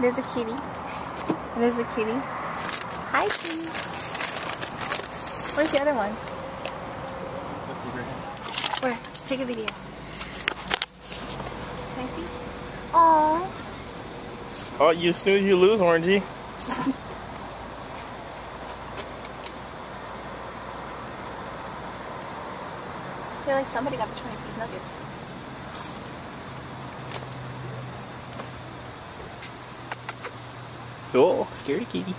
There's a kitty. There's a kitty. Hi, kitty. Where's the other ones? Where? Take a video. Can I see? Aww. Oh, you snooze, you lose, Orangey. I feel like somebody got the 20 piece nuggets. Oh, scaredy kitty.